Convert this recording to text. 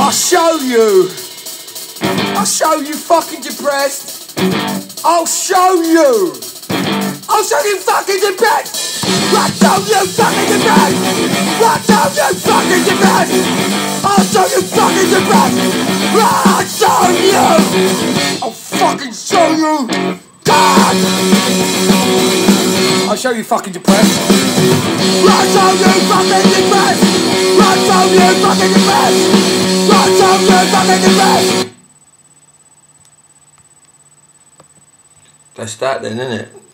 I'll show you. I'll show you fucking depressed. I'll show you. I'll show you fucking depressed. I'll show you fucking depressed. I'll show you fucking depressed. I'll show you fucking depressed. I'll show you. I'll fucking show you. God. I'll show you fucking depressed. I'll show you fucking depressed. I'll show you fucking depressed. I'll show you fucking depressed. That's that then, isn't it?